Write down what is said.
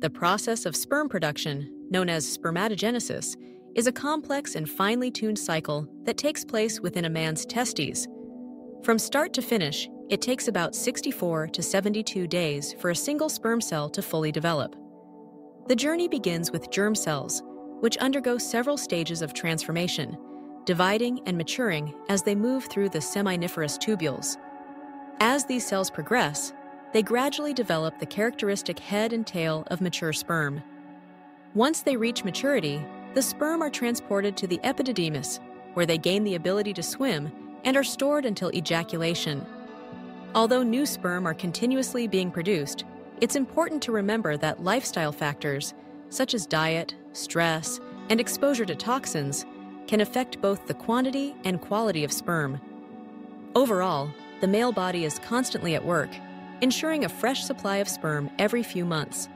The process of sperm production, known as spermatogenesis, is a complex and finely tuned cycle that takes place within a man's testes. From start to finish, it takes about 64 to 72 days for a single sperm cell to fully develop. The journey begins with germ cells, which undergo several stages of transformation, dividing and maturing as they move through the seminiferous tubules. As these cells progress, they gradually develop the characteristic head and tail of mature sperm. Once they reach maturity, the sperm are transported to the epididymis, where they gain the ability to swim and are stored until ejaculation. Although new sperm are continuously being produced, it's important to remember that lifestyle factors, such as diet, stress, and exposure to toxins, can affect both the quantity and quality of sperm. Overall, the male body is constantly at work, ensuring a fresh supply of sperm every few months.